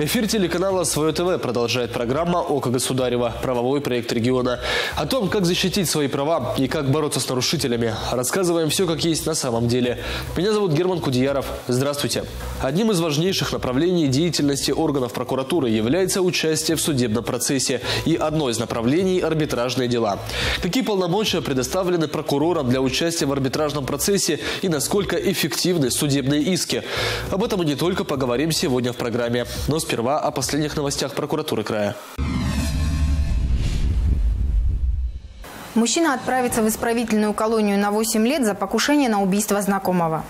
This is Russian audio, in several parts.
Эфир телеканала «Свое ТВ» продолжает программа «Око Государева. Правовой проект региона». О том, как защитить свои права и как бороться с нарушителями. Рассказываем все, как есть на самом деле. Меня зовут Герман Кудеяров. Здравствуйте. Одним из важнейших направлений деятельности органов прокуратуры является участие в судебном процессе и одно из направлений – арбитражные дела. Какие полномочия предоставлены прокурорам для участия в арбитражном процессе и насколько эффективны судебные иски? Об этом мы не только поговорим сегодня в программе, но сперва о последних новостях прокуратуры края. Мужчина отправится в исправительную колонию на 8 лет за покушение на убийство знакомого.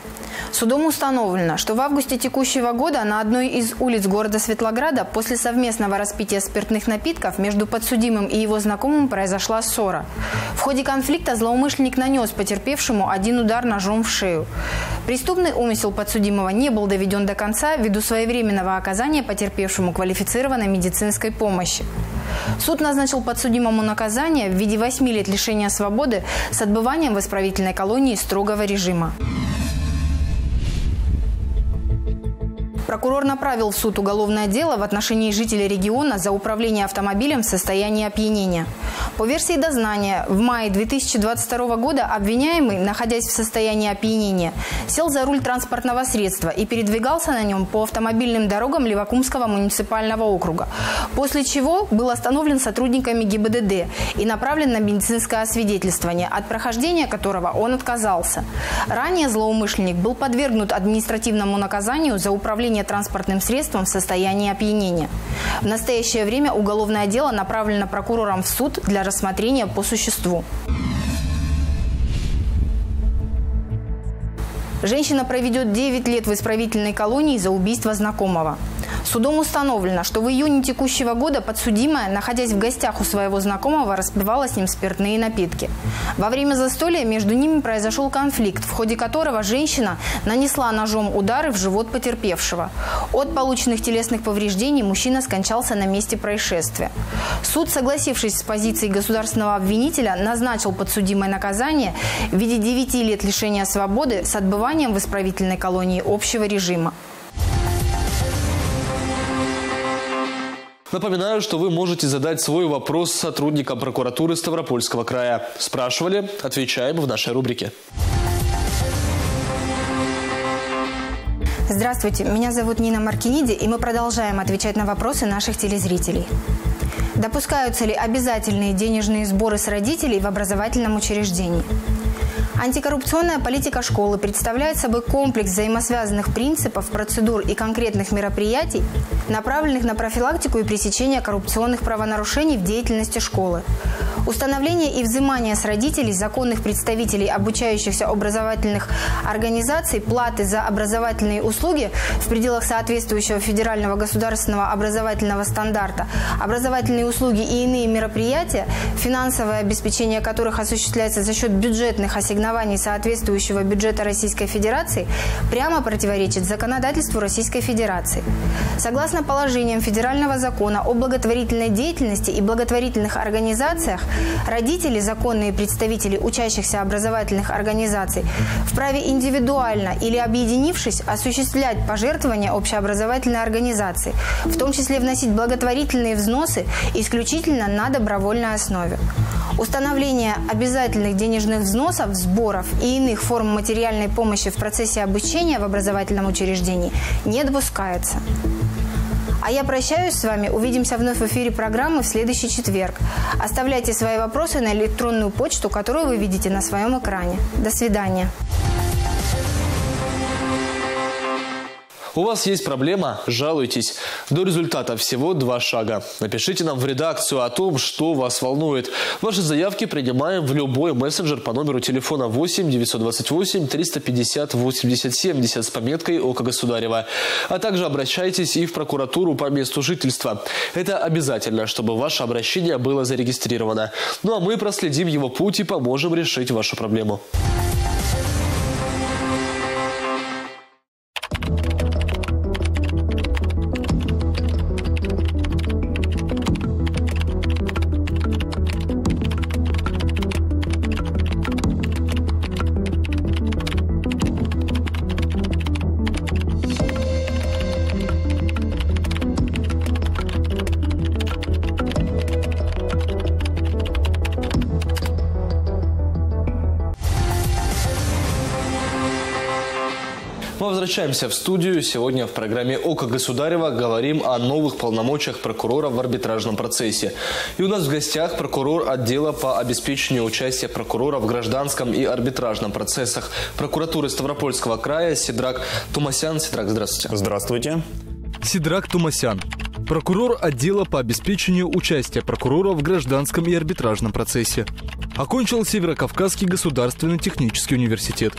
Судом установлено, что в августе текущего года на одной из улиц города Светлограда после совместного распития спиртных напитков между подсудимым и его знакомым произошла ссора. В ходе конфликта злоумышленник нанес потерпевшему один удар ножом в шею. Преступный умысел подсудимого не был доведен до конца ввиду своевременного оказания потерпевшему квалифицированной медицинской помощи. Суд назначил подсудимому наказание в виде 8 лет лишения свободы с отбыванием в исправительной колонии строгого режима. Прокурор направил в суд уголовное дело в отношении жителей региона за управление автомобилем в состоянии опьянения. По версии дознания, в мае 2022 года обвиняемый, находясь в состоянии опьянения, сел за руль транспортного средства и передвигался на нем по автомобильным дорогам Левакумского муниципального округа, после чего был остановлен сотрудниками ГИБДД и направлен на медицинское освидетельствование, от прохождения которого он отказался. Ранее злоумышленник был подвергнут административному наказанию за управление управления транспортным средством в состоянии опьянения. В настоящее время уголовное дело направлено прокурором в суд для рассмотрения по существу. Женщина проведет 9 лет в исправительной колонии за убийство знакомого. Судом установлено, что в июне текущего года подсудимая, находясь в гостях у своего знакомого, распивала с ним спиртные напитки. Во время застолья между ними произошел конфликт, в ходе которого женщина нанесла ножом удары в живот потерпевшего. От полученных телесных повреждений мужчина скончался на месте происшествия. Суд, согласившись с позицией государственного обвинителя, назначил подсудимое наказание в виде 9 лет лишения свободы с отбыванием в исправительной колонии общего режима. Напоминаю, что вы можете задать свой вопрос сотрудникам прокуратуры Ставропольского края. Спрашивали, отвечаем в нашей рубрике. Здравствуйте, меня зовут Нина Маркиниди, и мы продолжаем отвечать на вопросы наших телезрителей. Допускаются ли обязательные денежные сборы с родителей в образовательном учреждении? Антикоррупционная политика школы представляет собой комплекс взаимосвязанных принципов, процедур и конкретных мероприятий, направленных на профилактику и пресечение коррупционных правонарушений в деятельности школы. Установление и взимание с родителей законных представителей обучающихся образовательных организаций платы за образовательные услуги в пределах соответствующего федерального государственного образовательного стандарта, образовательные услуги и иные мероприятия, финансовое обеспечение которых осуществляется за счет бюджетных ассигнований соответствующего бюджета Российской Федерации, прямо противоречит законодательству Российской Федерации. Согласно положениям федерального закона о благотворительной деятельности и благотворительных организациях, Родители, законные представители учащихся образовательных организаций, вправе индивидуально или объединившись осуществлять пожертвования общеобразовательной организации, в том числе вносить благотворительные взносы исключительно на добровольной основе. Установление обязательных денежных взносов, сборов и иных форм материальной помощи в процессе обучения в образовательном учреждении не допускается. А я прощаюсь с вами. Увидимся вновь в эфире программы в следующий четверг. Оставляйте свои вопросы на электронную почту, которую вы видите на своем экране. До свидания. У вас есть проблема? Жалуйтесь. До результата всего два шага. Напишите нам в редакцию о том, что вас волнует. Ваши заявки принимаем в любой мессенджер по номеру телефона 8 928 350 80 70 с пометкой «Око Государева». А также обращайтесь и в прокуратуру по месту жительства. Это обязательно, чтобы ваше обращение было зарегистрировано. Ну а мы проследим его путь и поможем решить вашу проблему. Возвращаемся в студию. Сегодня в программе «Око Государева» говорим о новых полномочиях прокурора в арбитражном процессе. И у нас в гостях прокурор отдела по обеспечению участия прокурора в гражданском и арбитражном процессах прокуратуры Ставропольского края Сидрак Тумасян. Сидрак, здравствуйте. Здравствуйте. Сидрак Тумасян. Прокурор отдела по обеспечению участия прокурора в гражданском и арбитражном процессе. Окончил Северокавказский государственный технический университет.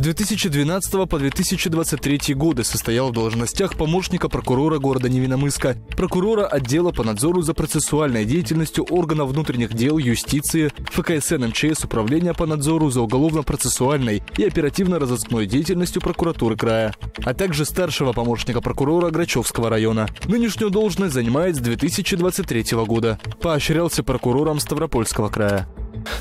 С 2012 по 2023 годы состоял в должностях помощника прокурора города Невиномыска, прокурора отдела по надзору за процессуальной деятельностью органов внутренних дел, юстиции, ФКСН МЧС Управления по надзору за уголовно-процессуальной и оперативно-розыскной деятельностью прокуратуры края, а также старшего помощника прокурора Грачевского района. Нынешнюю должность занимает с 2023 года. Поощрялся прокурором Ставропольского края.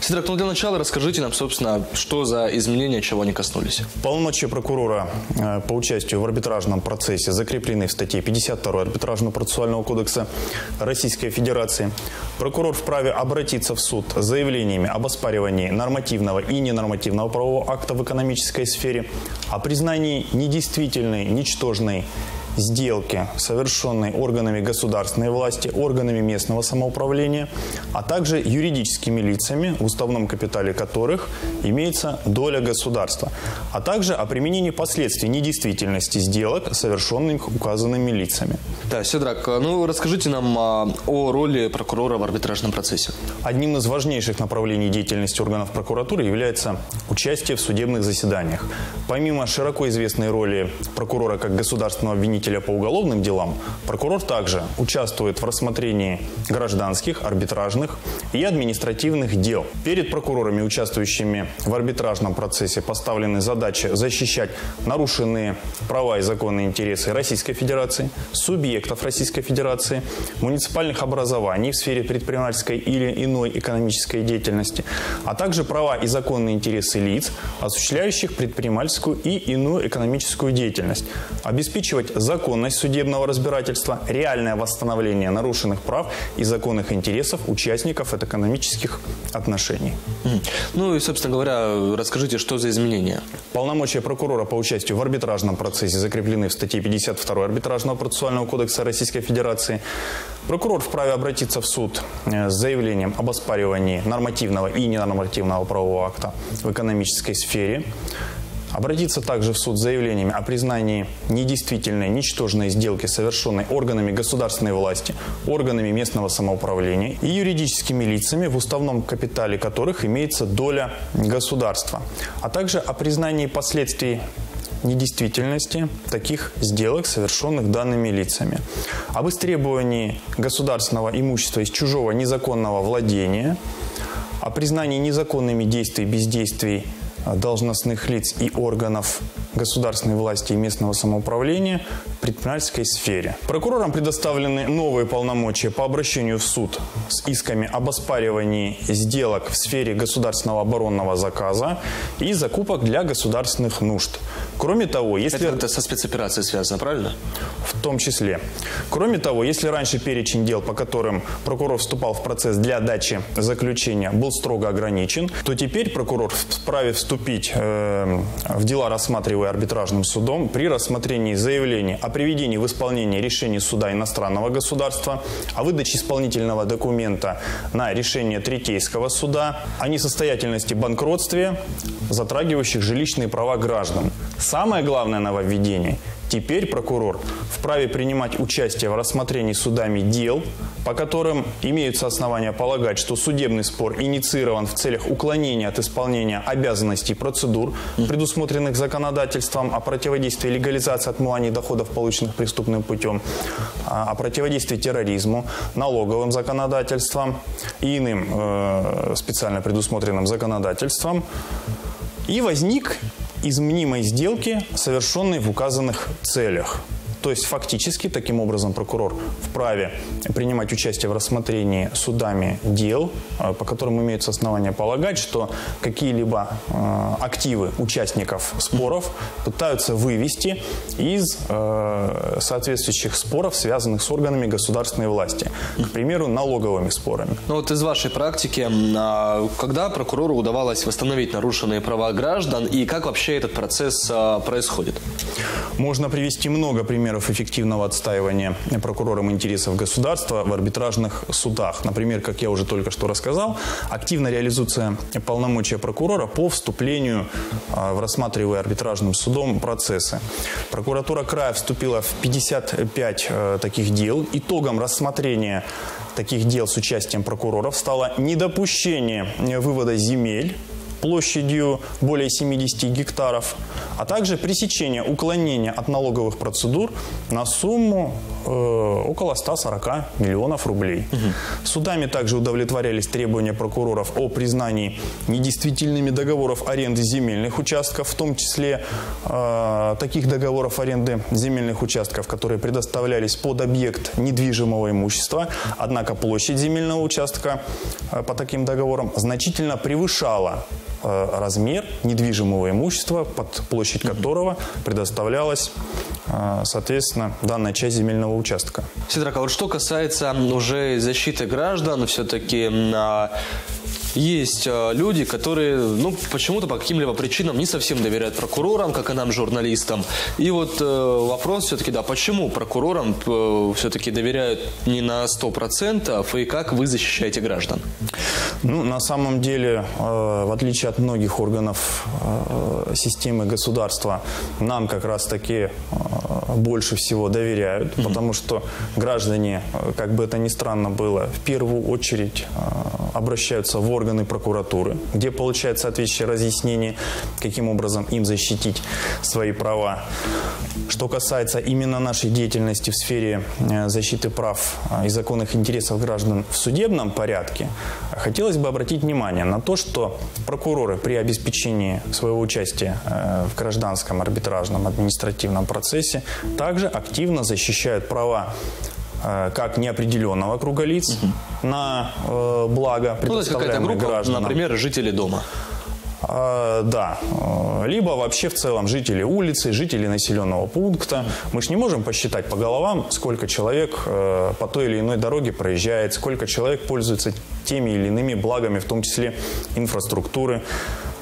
Сидрак, ну для начала расскажите нам, собственно, что за изменения, чего они коснулись. Полномочия прокурора э, по участию в арбитражном процессе закреплены в статье 52 Арбитражного процессуального кодекса Российской Федерации. Прокурор вправе обратиться в суд с заявлениями об оспаривании нормативного и ненормативного правового акта в экономической сфере, о признании недействительной, ничтожной сделки, совершенные органами государственной власти, органами местного самоуправления, а также юридическими лицами, в уставном капитале которых имеется доля государства, а также о применении последствий недействительности сделок, совершенных указанными лицами. Да, Седрак, ну расскажите нам а, о роли прокурора в арбитражном процессе. Одним из важнейших направлений деятельности органов прокуратуры является участие в судебных заседаниях. Помимо широко известной роли прокурора как государственного обвинителя обвинителя по уголовным делам, прокурор также участвует в рассмотрении гражданских, арбитражных и административных дел. Перед прокурорами, участвующими в арбитражном процессе, поставлены задачи защищать нарушенные права и законные интересы Российской Федерации, субъектов Российской Федерации, муниципальных образований в сфере предпринимательской или иной экономической деятельности, а также права и законные интересы лиц, осуществляющих предпринимательскую и иную экономическую деятельность, обеспечивать законность судебного разбирательства, реальное восстановление нарушенных прав и законных интересов участников экономических отношений. Ну и, собственно говоря, расскажите, что за изменения? Полномочия прокурора по участию в арбитражном процессе закреплены в статье 52 Арбитражного процессуального кодекса Российской Федерации. Прокурор вправе обратиться в суд э, с заявлением об оспаривании нормативного и ненормативного правового акта в экономической сфере. Обратиться также в суд с заявлениями о признании недействительной, ничтожной сделки, совершенной органами государственной власти, органами местного самоуправления и юридическими лицами, в уставном капитале которых имеется доля государства, а также о признании последствий недействительности таких сделок, совершенных данными лицами, об истребовании государственного имущества из чужого незаконного владения, о признании незаконными действий, бездействий должностных лиц и органов государственной власти и местного самоуправления предпринимательской сфере. Прокурорам предоставлены новые полномочия по обращению в суд с исками об оспаривании сделок в сфере государственного оборонного заказа и закупок для государственных нужд. Кроме того, если... Это, это со спецоперацией связано, правильно? В том числе. Кроме того, если раньше перечень дел, по которым прокурор вступал в процесс для дачи заключения, был строго ограничен, то теперь прокурор вправе вступить э, в дела, рассматривая арбитражным судом, при рассмотрении заявлений о приведении в исполнение решений суда иностранного государства, о выдаче исполнительного документа на решение Третейского суда, о несостоятельности банкротстве, затрагивающих жилищные права граждан. Самое главное нововведение – Теперь прокурор вправе принимать участие в рассмотрении судами дел, по которым имеются основания полагать, что судебный спор инициирован в целях уклонения от исполнения обязанностей процедур, предусмотренных законодательством о противодействии легализации отмывания доходов, полученных преступным путем, а, о противодействии терроризму, налоговым законодательством и иным э, специально предусмотренным законодательством. И возник из мнимой сделки, совершенной в указанных целях. То есть фактически таким образом прокурор вправе принимать участие в рассмотрении судами дел, э, по которым имеются основания полагать, что какие-либо э, активы участников споров пытаются вывести из э, соответствующих споров, связанных с органами государственной власти. К примеру, налоговыми спорами. Ну вот из вашей практики, а, когда прокурору удавалось восстановить нарушенные права граждан и как вообще этот процесс происходит? Можно привести много примеров эффективного отстаивания прокурором интересов государства в арбитражных судах. Например, как я уже только что рассказал, активно реализуется полномочия прокурора по вступлению а, в рассматриваемые арбитражным судом процессы. Прокуратура края вступила в 55 э, таких дел. Итогом рассмотрения таких дел с участием прокуроров стало недопущение вывода земель площадью более 70 гектаров, а также пресечение уклонения от налоговых процедур на сумму э, около 140 миллионов рублей. Угу. Судами также удовлетворялись требования прокуроров о признании недействительными договоров аренды земельных участков, в том числе э, таких договоров аренды земельных участков, которые предоставлялись под объект недвижимого имущества, однако площадь земельного участка э, по таким договорам значительно превышала размер недвижимого имущества, под площадь которого предоставлялась, э, соответственно, данная часть земельного участка. Сидрак, а вот что касается уже защиты граждан, все-таки есть э, люди, которые, ну, почему-то по каким-либо причинам не совсем доверяют прокурорам, как и нам, журналистам. И вот э, вопрос все-таки, да, почему прокурорам э, все-таки доверяют не на 100%, и как вы защищаете граждан? Ну, на самом деле, э, в отличие от многих органов э, системы государства, нам как раз-таки э, больше всего доверяют, mm-hmm. потому что граждане, как бы это ни странно было, в первую очередь обращаются в органы прокуратуры, где получают соответствующее разъяснение, каким образом им защитить свои права. Что касается именно нашей деятельности в сфере э, защиты прав э, и законных интересов граждан в судебном порядке, хотелось бы обратить внимание на то, что прокуроры при обеспечении своего участия э, в гражданском арбитражном административном процессе также активно защищают права как неопределенного круга лиц угу. на э, благо предоставляемых ну, гражданам. Например, жители дома. А, да. Либо вообще в целом жители улицы, жители населенного пункта. Мы же не можем посчитать по головам, сколько человек э, по той или иной дороге проезжает, сколько человек пользуется теми или иными благами, в том числе инфраструктуры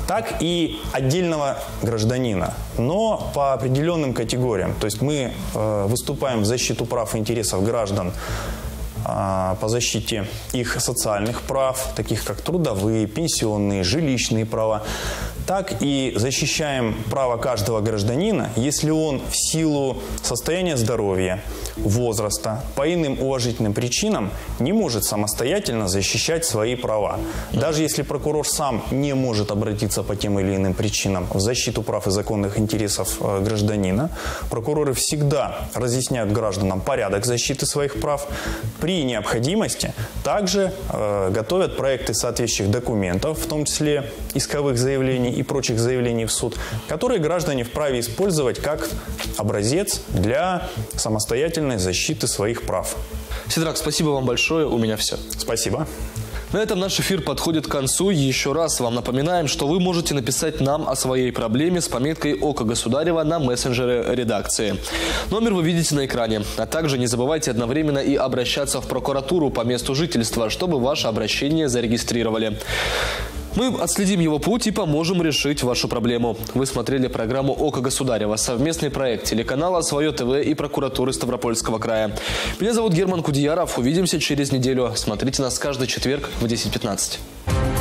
так и отдельного гражданина, но по определенным категориям. То есть мы э, выступаем в защиту прав и интересов граждан э, по защите их социальных прав, таких как трудовые, пенсионные, жилищные права, так и защищаем право каждого гражданина, если он в силу состояния здоровья, возраста, по иным уважительным причинам не может самостоятельно защищать свои права. Даже если прокурор сам не может обратиться по тем или иным причинам в защиту прав и законных интересов э, гражданина, прокуроры всегда разъясняют гражданам порядок защиты своих прав. При необходимости также э, готовят проекты соответствующих документов, в том числе исковых заявлений и прочих заявлений в суд, которые граждане вправе использовать как образец для самостоятельной защиты своих прав. Сидрак, спасибо вам большое. У меня все. Спасибо. На этом наш эфир подходит к концу. Еще раз вам напоминаем, что вы можете написать нам о своей проблеме с пометкой «Око Государева» на мессенджере редакции. Номер вы видите на экране. А также не забывайте одновременно и обращаться в прокуратуру по месту жительства, чтобы ваше обращение зарегистрировали. Мы отследим его путь и поможем решить вашу проблему. Вы смотрели программу «Око Государева» – совместный проект телеканала «Свое ТВ» и прокуратуры Ставропольского края. Меня зовут Герман Кудеяров. Увидимся через неделю. Смотрите нас каждый четверг в 10.15.